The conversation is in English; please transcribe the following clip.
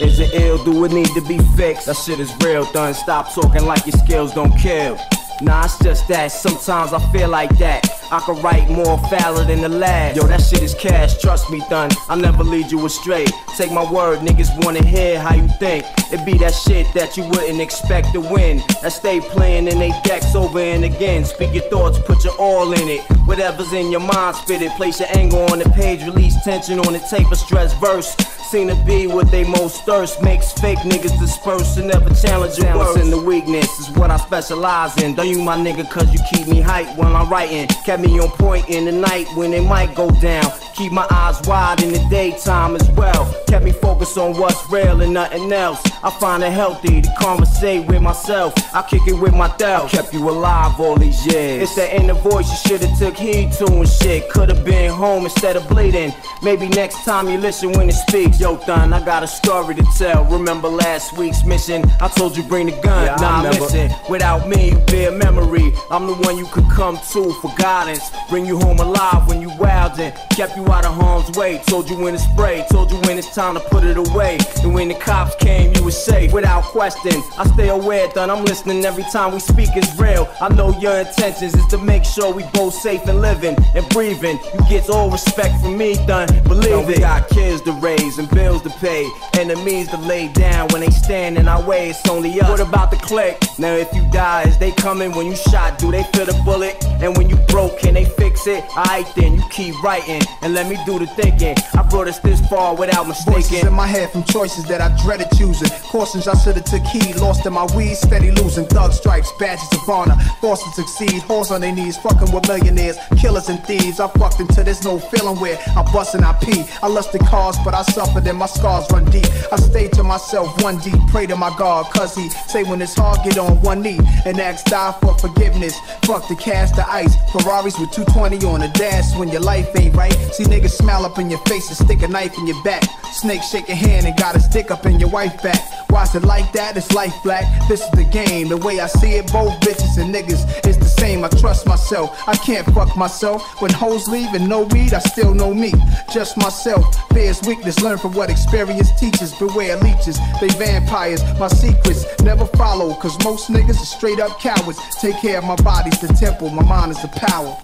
Is it ill? Do it need to be fixed? That shit is real, done. Stop talking like your skills don't kill. Nah, it's just that sometimes I feel like that. I could write more fouler than the last. Yo, that shit is cash, trust me, done. I'll never lead you astray. Take my word, niggas wanna hear how you think. It be that shit that you wouldn't expect to win. That stay playing in they decks over and again. Speak your thoughts, put your all in it. Whatever's in your mind, spit it. Place your anger on the page, release tension on the tape, a stress verse. Seem to be what they most thirst. Makes fake niggas disperse and never challenge your words. in the weakness is what I specialize in. Don't you my nigga, cause you keep me hype when I'm writing. Me on point in the night when it might go down. Keep my eyes wide in the daytime as well. Kept me focused on what's real and nothing else. I find it healthy to conversate with myself. I kick it with my thoughts. Kept you alive all these years. It's that inner voice you should've took heed to and shit. Could've been home instead of bleeding. Maybe next time you listen when it speaks. Yo, Thun, I got a story to tell. Remember last week's mission? I told you bring the gun. Yeah, nah, listen. Without me, you be a memory. I'm the one you could come to for guidance. Bring you home alive when you wildin'. Kept you out of harm's way. Told you when to spray. Told you when it's time to put it away. And when the cops came, you were safe. Without question, I stay aware, done. I'm listening every time we speak is real. I know your intentions is to make sure we both safe and living and breathing. You get all respect from me, done. Believe Yo, we. Got kids to raise and bills to pay. Enemies to lay down when they stand in our way. It's only us. What about the click? Now if you die, is they coming when you shot? Do they feel the bullet? And when you broke, can they fix it? Alright then, you keep writing and let me do the thinking. I brought us this far without Voices mistaking. in my head from choices that I dreaded choosing. Cautions I should've took heed. Lost in my weed, steady losing. Thug stripes, badges of honor. Forced to succeed. Horse on their knees, fucking with millionaires, killers and thieves. I fucked until there's no feeling where I bust and I pee. I lusted cars, but I suffered and my scars run deep. I stay to myself one deep, pray to my God, cause he say when it's hard, get on one knee and ask die for forgiveness. Fuck the cash, the ice. Ferraris with 220 on the dash when your life ain't right. See niggas smile up in your face and stick a knife in your back. Snake shake your hand and got a stick up in your wife back. Why's it like that? It's life black. This is the game. The way I see it, both bitches and niggas is the same. I trust myself. I can't fuck myself. When hoes leave and no weed, I still know me. Just myself. Fear's weakness. Learn from what experience teaches. Beware leeches. They vampires. My secrets never follow. Cause most niggas are straight up cowards. Take care of my body's the temple. My mind is the power.